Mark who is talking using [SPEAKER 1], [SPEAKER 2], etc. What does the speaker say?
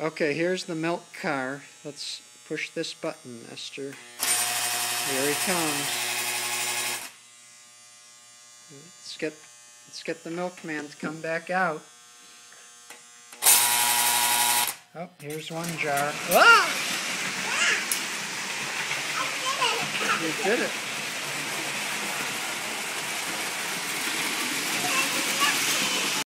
[SPEAKER 1] Okay, here's the milk car. Let's push this button, Esther. Here he comes. Let's get let's get the milkman to come back out. Oh, here's one jar. Ah! You did it.